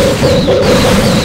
Oh, my God.